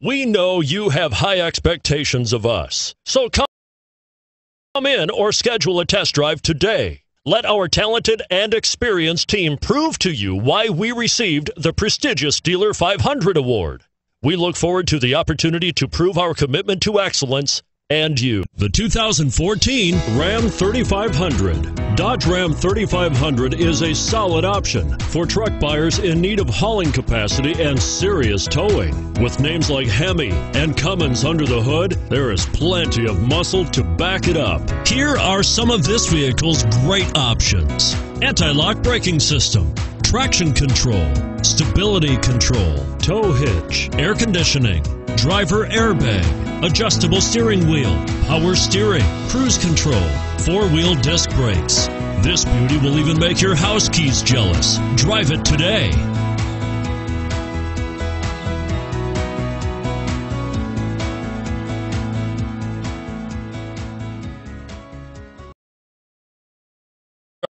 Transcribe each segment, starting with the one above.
We know you have high expectations of us. So come in or schedule a test drive today. Let our talented and experienced team prove to you why we received the prestigious Dealer 500 award. We look forward to the opportunity to prove our commitment to excellence and you. The 2014 Ram 3500. Dodge Ram 3500 is a solid option for truck buyers in need of hauling capacity and serious towing. With names like Hemi and Cummins under the hood, there is plenty of muscle to back it up. Here are some of this vehicle's great options anti lock braking system, traction control, stability control, tow hitch, air conditioning, driver airbag, adjustable steering wheel, power steering, cruise control, four wheel disc brakes. This beauty will even make your house keys jealous. Drive it today.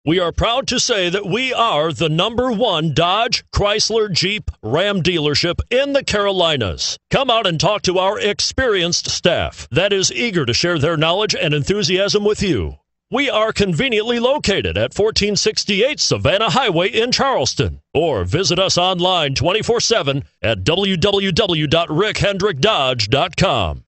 We are proud to say that we are the number one Dodge, Chrysler, Jeep, Ram dealership in the Carolinas. Come out and talk to our experienced staff that is eager to share their knowledge and enthusiasm with you. We are conveniently located at 1468 Savannah Highway in Charleston. Or visit us online 24 7 at www.rickhendrickdodge.com.